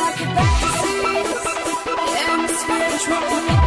like a fantasies. And the spiritual